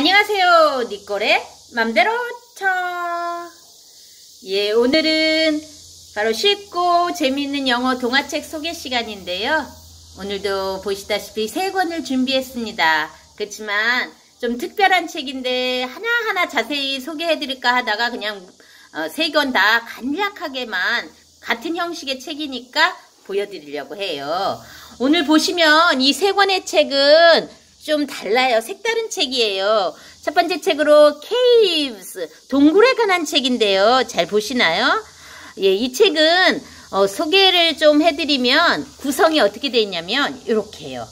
안녕하세요. 니꼴의 맘대로 쳐. 예, 오늘은 바로 쉽고 재미있는 영어 동화책 소개 시간인데요. 오늘도 보시다시피 세 권을 준비했습니다. 그렇지만 좀 특별한 책인데 하나하나 자세히 소개해드릴까 하다가 그냥 어, 세권 다 간략하게만 같은 형식의 책이니까 보여드리려고 해요. 오늘 보시면 이 세 권의 책은 좀 달라요. 색다른 책이에요. 첫 번째 책으로 Caves, 동굴에 관한 책인데요. 잘 보시나요? 예, 이 책은 어, 소개를 좀 해드리면 구성이 어떻게 되어 있냐면 이렇게요.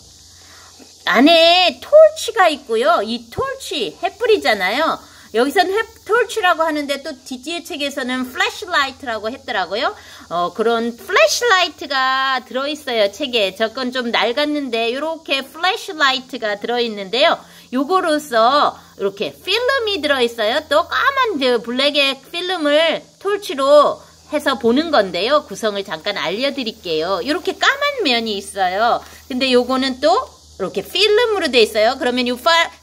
안에 torch가 있고요. 이 torch, 횃불이잖아요. 여기서는 torch라고 하는데 또 뒤에 책에서는 flashlight라고 했더라고요. 어, 그런 flashlight가 들어있어요. 책에. 저건 좀 낡았는데 이렇게 flashlight가 들어있는데요. 요거로서 이렇게 필름이 들어있어요. 또 까만 그 블랙의 필름을 톨치로 해서 보는 건데요. 구성을 잠깐 알려드릴게요. 이렇게 까만 면이 있어요. 근데 요거는 또 이렇게 필름으로 돼 있어요. 그러면 이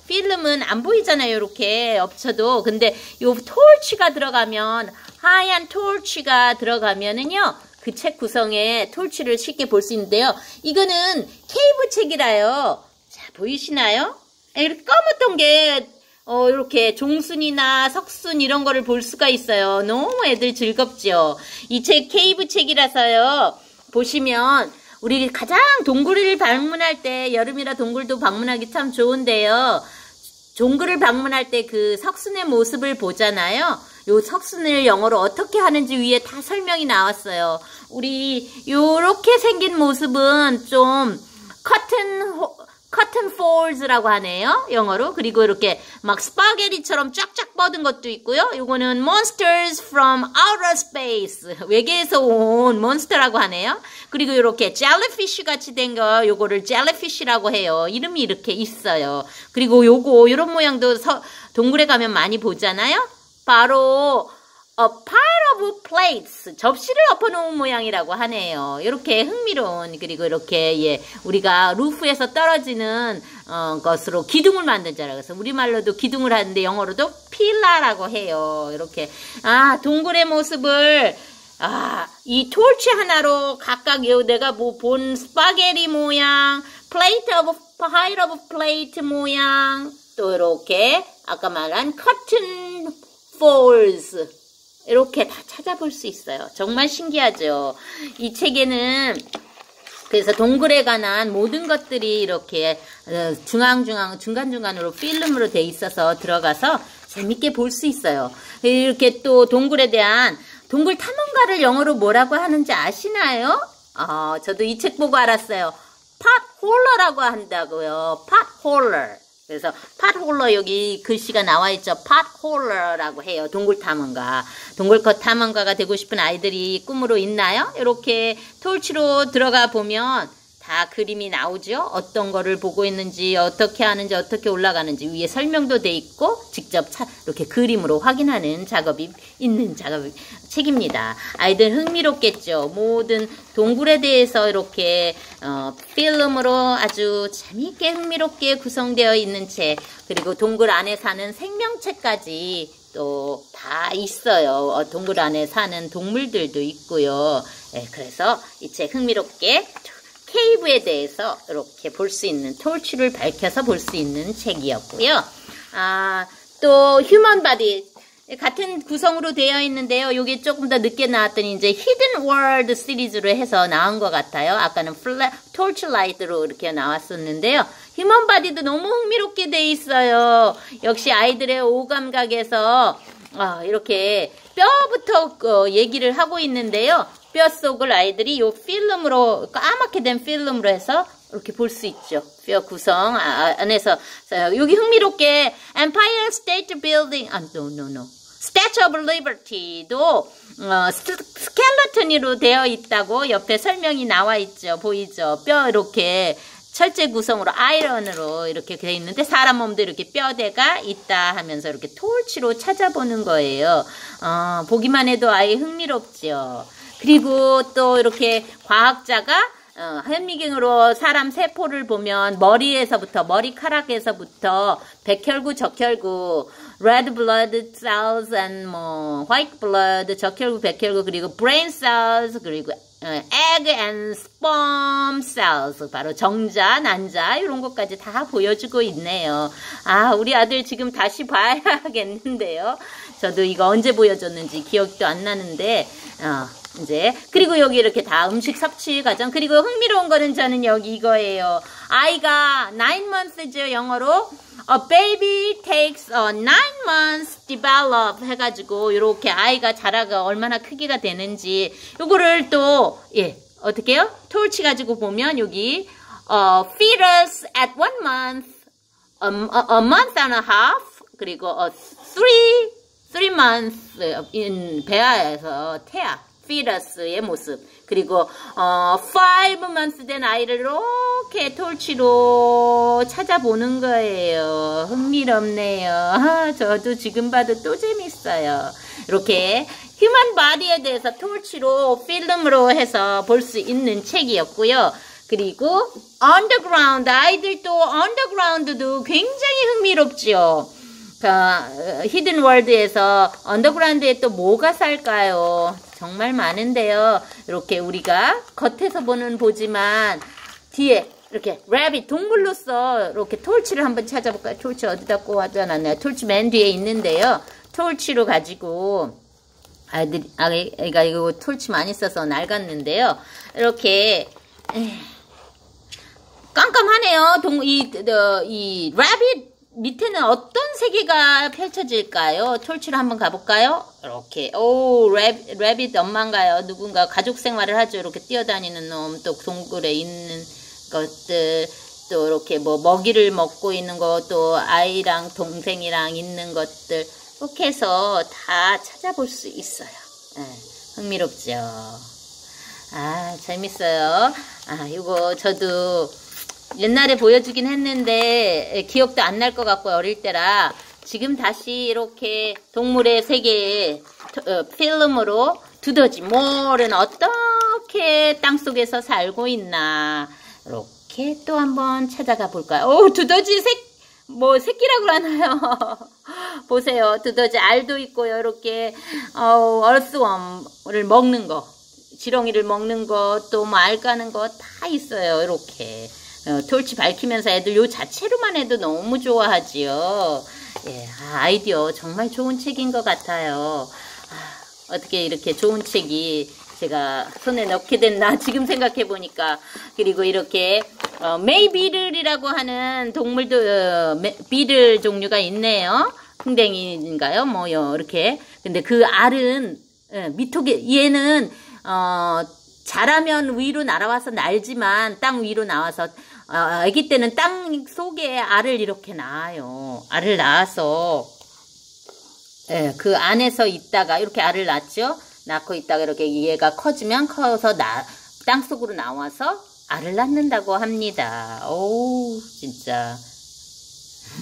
필름은 안 보이잖아요. 이렇게 엎쳐도. 근데 이 톨치가 들어가면 하얀 톨치가 들어가면은요. 그 책 구성에 톨치를 쉽게 볼 수 있는데요. 이거는 케이브 책이라요. 자, 보이시나요? 이렇게 검었던 게 어, 이렇게 종순이나 석순 이런 거를 볼 수가 있어요. 너무 애들 즐겁죠. 이 책 케이브 책이라서요. 보시면 우리 가장 동굴을 방문할 때 여름이라 동굴도 방문하기 참 좋은데요. 동굴을 방문할 때 그 석순의 모습을 보잖아요. 요 석순을 영어로 어떻게 하는지 위에 다 설명이 나왔어요. 우리 요렇게 생긴 모습은 좀 커튼 커튼 폴즈라고 하네요. 영어로. 그리고 이렇게 막 스파게티처럼 쫙쫙 뻗은 것도 있고요. 요거는 monsters from outer space. 외계에서 온 몬스터라고 하네요. 그리고 이렇게 jellyfish 같이 된 거 요거를 jellyfish라고 해요. 이름이 이렇게 있어요. 그리고 요거 요런 모양도 서, 동굴에 가면 많이 보잖아요. 바로 a pile of plates 접시를 엎어놓은 모양이라고 하네요. 이렇게 흥미로운 그리고 이렇게 예 우리가 roof에서 떨어지는 어, 것으로 기둥을 만든 자라 그래서 우리말로도 기둥을 하는데 영어로도 pillar라고 해요. 이렇게 아 동굴의 모습을 아, 이 torch 하나로 각각 요 내가 뭐 본 스파게티 모양, plate of pile of plate 모양, 또 이렇게 아까 말한 커튼 폴스 이렇게 다 찾아볼 수 있어요. 정말 신기하죠. 이 책에는 그래서 동굴에 관한 모든 것들이 이렇게 어, 중앙중앙 중간중간으로 필름으로 돼 있어서 들어가서 재밌게 볼 수 있어요. 이렇게 또 동굴에 대한 동굴 탐험가를 영어로 뭐라고 하는지 아시나요? 어, 저도 이 책 보고 알았어요. 팟 홀러라고 한다고요. 팟 홀러. 그래서 팟홀러 여기 글씨가 나와 있죠. 팟홀러라고 해요. 동굴 탐험가. 동굴컷 탐험가가 되고 싶은 아이들이 꿈으로 있나요? 이렇게 톨치로 들어가 보면 다 그림이 나오죠. 어떤 거를 보고 있는지, 어떻게 하는지, 어떻게 올라가는지 위에 설명도 돼 있고 직접 차, 이렇게 그림으로 확인하는 작업이 있는 작업 책입니다. 아이들 흥미롭겠죠. 모든 동굴에 대해서 이렇게 어, 필름으로 아주 재미있게 흥미롭게 구성되어 있는 책 그리고 동굴 안에 사는 생명체까지 또 다 있어요. 어, 동굴 안에 사는 동물들도 있고요. 네, 그래서 이 책 흥미롭게 cave에 대해서 이렇게 볼 수 있는 torch를 밝혀서 볼 수 있는 책이었고요. 아, 또 human body 같은 구성으로 되어 있는데요. 이게 조금 더 늦게 나왔더니 이제 hidden world 시리즈로 해서 나온 것 같아요. 아까는 fla torch light로 이렇게 나왔었는데요. human body도 너무 흥미롭게 돼 있어요. 역시 아이들의 오감각에서 아, 이렇게 뼈부터 어, 얘기를 하고 있는데요. 뼈 속을 아이들이 이 필름으로 까맣게 된 필름으로 해서 이렇게 볼 수 있죠. 뼈 구성 아, 안에서 여기 흥미롭게 Empire State Building 아 no no no Statue of Liberty도 어, skeleton으로 되어 있다고 옆에 설명이 나와 있죠. 보이죠? 뼈 이렇게 철제 구성으로 아이런으로 이렇게 되어 있는데 사람 몸도 이렇게 뼈대가 있다 하면서 이렇게 톨치로 찾아보는 거예요. 어, 보기만 해도 아예 흥미롭죠. 그리고 또 이렇게 과학자가 어, 현미경으로 사람 세포를 보면 머리에서부터 머리카락에서부터 백혈구, 적혈구, red blood cells and 뭐 white blood, 적혈구, 백혈구 그리고 brain cells 그리고 어, egg and sperm cells 바로 정자, 난자 이런 것까지 다 보여주고 있네요. 아 우리 아들 지금 다시 봐야겠는데요. 저도 이거 언제 보여줬는지 기억도 안 나는데 어, 이제 그리고 여기 이렇게 다 음식 섭취 과정 그리고 흥미로운 거는 저는 여기 이거예요. 아이가 9 months죠 영어로 A baby takes a 9 months develop 해가지고 이렇게 아이가 자라가 얼마나 크기가 되는지 요거를 또 예 어떻게요? 톨치 가지고 보면 여기 어, fetus at one month, a, a month and a half 그리고 a three three months in 배아에서 태아 fetus의 모습 그리고 어, five months 된 아이를 이렇게 톨치로 찾아보는 거예요. 흥미롭네요. 아, 저도 지금 봐도 또 재밌어요. 이렇게 휴먼 바디에 대해서 톨치로 필름으로 해서 볼 수 있는 책이었고요. 그리고 언더그라운드 아이들도 underground도 굉장히 흥미롭죠. 그 hidden world에서 underground에 또 뭐가 살까요? 정말 많은데요. 이렇게 우리가 겉에서 보는 보지만 뒤에 이렇게 rabbit 동물로서 이렇게 torch를 한번 찾아볼까요? torch 어디다 꽂아 놨나요? torch 맨 뒤에 있는데요. torch로 가지고 아이들 아이가 이거 torch 많이 써서 낡았는데요. 이렇게 깜깜하네요. 동, 이, 어, 이, 래빗 밑에는 어떤 세계가 펼쳐질까요? 톨치로 한번 가볼까요? 이렇게 오 래빗, 래빗 엄마인가요? 누군가 가족 생활을 하죠. 이렇게 뛰어다니는 놈, 또 동굴에 있는 것들, 또 이렇게 뭐 먹이를 먹고 있는 거, 또 아이랑 동생이랑 있는 것들 이렇게 해서 다 찾아볼 수 있어요. 네, 흥미롭죠. 아 재밌어요. 아 이거 저도 옛날에 보여주긴 했는데 기억도 안 날 것 같고 어릴 때라 지금 다시 이렇게 동물의 세계에 어, 필름으로 두더지 모는 어떻게 땅속에서 살고 있나 이렇게 또 한번 찾아가 볼까요? 오 두더지 색 뭐 새끼라고 하나요? 보세요. 두더지 알도 있고요. 이렇게 어, 얼스웜을 먹는 거, 지렁이를 먹는 거, 또 뭐 알 까는 거 다 있어요. 이렇게. 어, 톨치 밝히면서 애들 요 자체로만 해도 너무 좋아하지요. 예, 아, 이디어 정말 좋은 책인 것 같아요. 아, 어떻게 이렇게 좋은 책이 제가 손에 넣게 됐나 지금 생각해 보니까 그리고 이렇게 어, 메이 비를이라고 하는 동물도 어, 메, 비를 종류가 있네요. 흥댕이인가요? 뭐요 이렇게 근데 그 알은 예, 미토게 얘는 어 자라면 위로 날아와서 날지만 땅 위로 나와서 어, 아기 때는 땅 속에 알을 이렇게 낳아요. 알을 낳아서 예, 그 안에서 있다가 이렇게 알을 낳죠. 낳고 있다가 이렇게 얘가 커지면 커서 나, 땅 속으로 나와서 알을 낳는다고 합니다. 오 진짜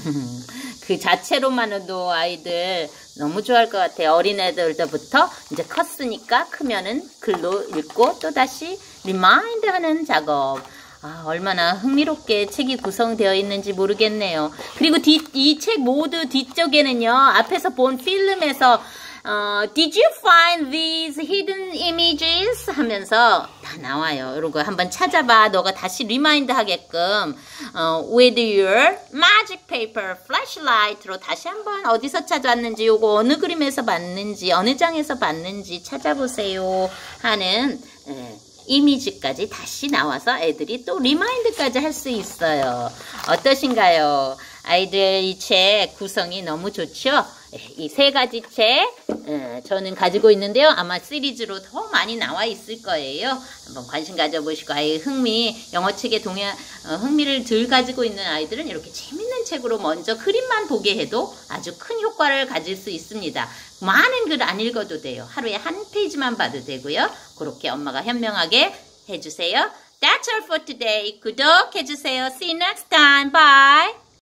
그 자체로만으로도 아이들 너무 좋아할 것 같아요. 어린애들부터 이제 컸으니까 크면은 글로 읽고 또다시 remind 하는 작업. 아, 얼마나 흥미롭게 책이 구성되어 있는지 모르겠네요. 그리고 이 책 모두 뒤쪽에는요, 앞에서 본 필름에서 어, Did you find these hidden images? 하면서 다 나와요. 이러고 한번 찾아봐. 너가 다시 remind 하게끔 어, with your magic paper flashlight로 다시 한번 어디서 찾아왔는지 요거 어느 그림에서 봤는지 어느 장에서 봤는지 찾아보세요 하는 예, 이미지까지 다시 나와서 애들이 또 remind까지 할 수 있어요. 어떠신가요? 아이들 이 책 구성이 너무 좋죠? 이 세 가지 책 저는 가지고 있는데요. 아마 시리즈로 더 많이 나와 있을 거예요. 한번 관심 가져보시고 아이 흥미 영어 책에 동해 어, 흥미를 덜 가지고 있는 아이들은 이렇게 재밌는 책으로 먼저 그림만 보게 해도 아주 큰 효과를 가질 수 있습니다. 많은 글 안 읽어도 돼요. 하루에 한 페이지만 봐도 되고요. 그렇게 엄마가 현명하게 해주세요. That's all for today. 구독해주세요. See you next time. Bye.